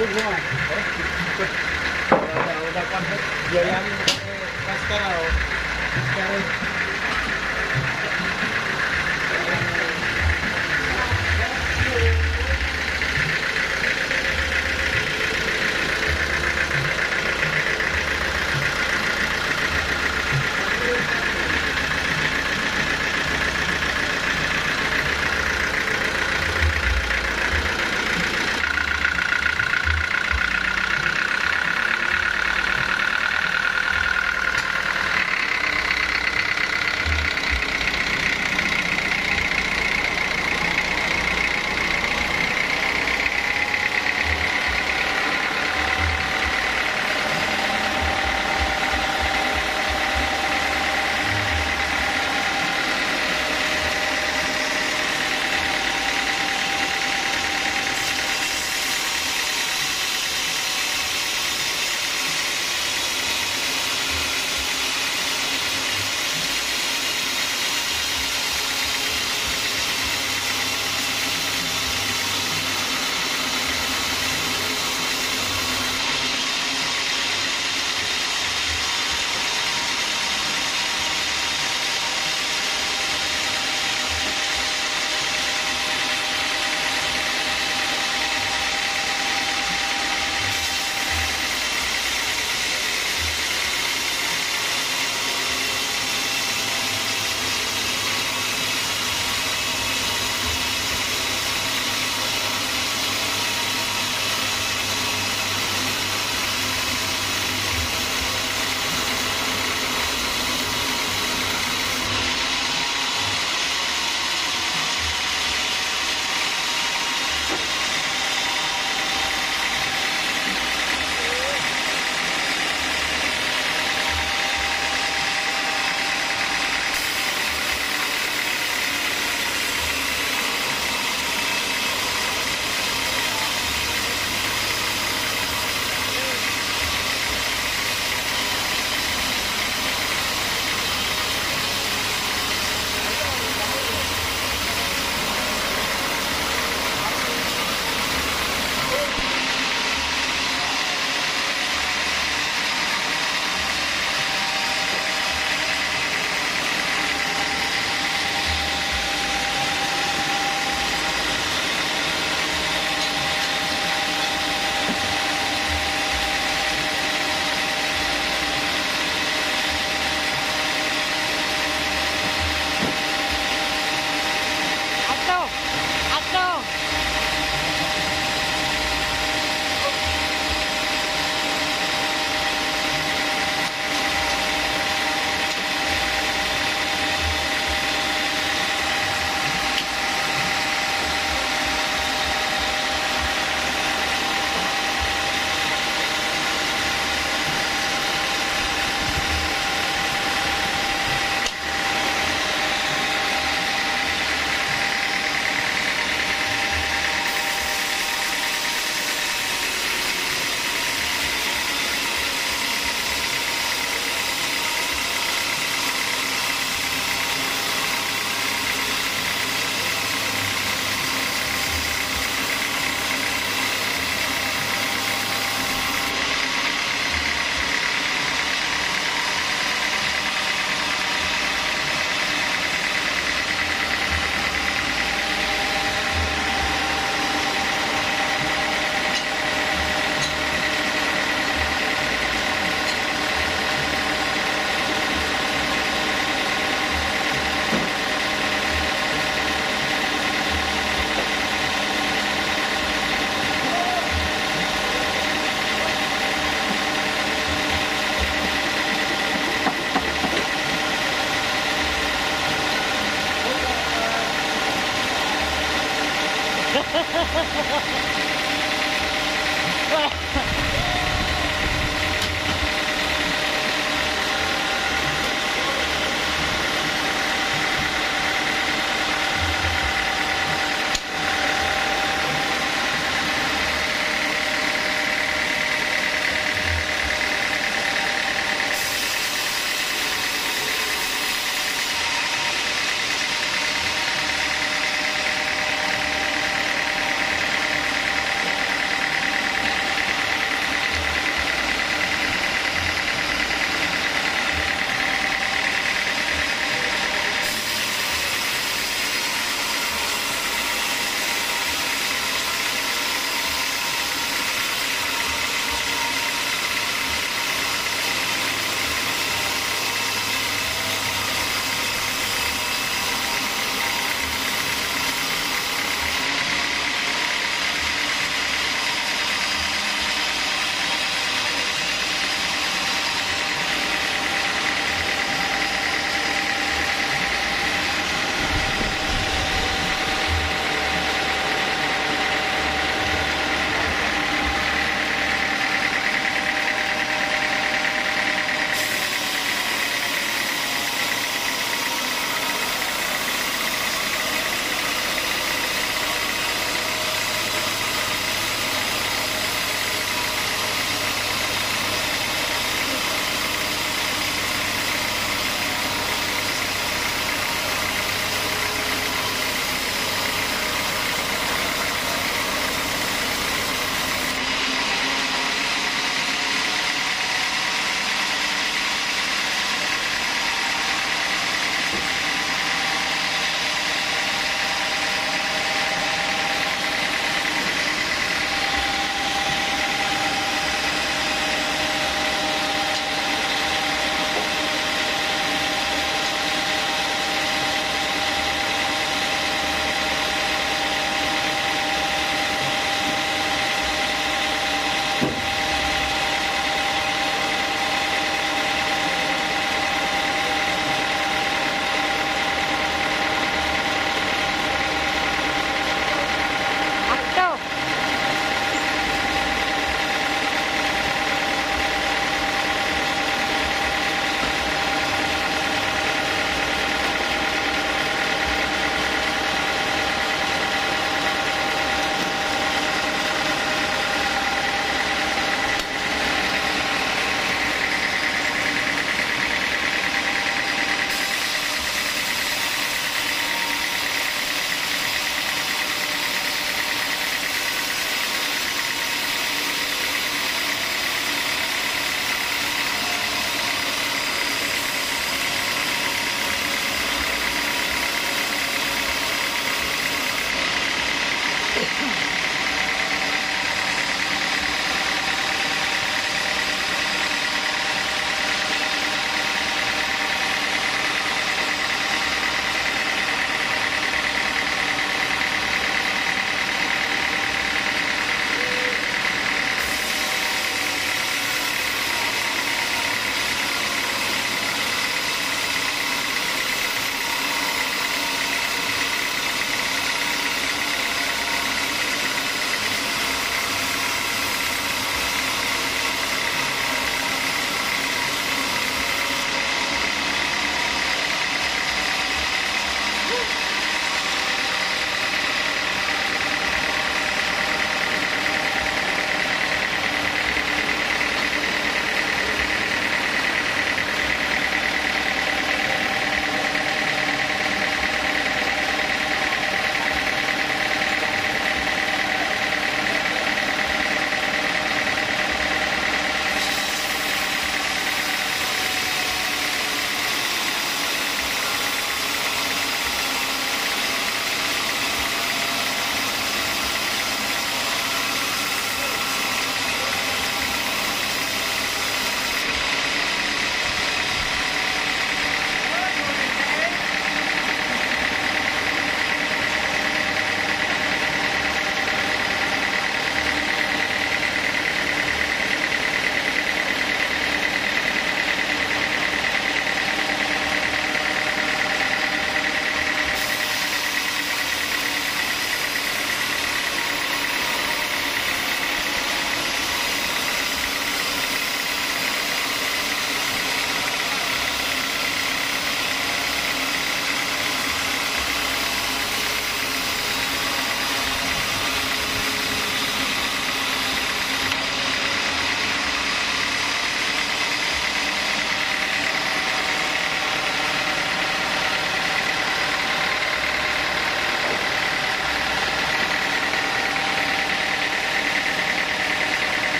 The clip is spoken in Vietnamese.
Yo. Udah udah kan dia yang